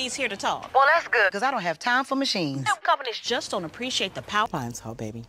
employees here to talk. Well, that's good, because I don't have time for machines. Some companies just don't appreciate the power. Pine Sol, baby.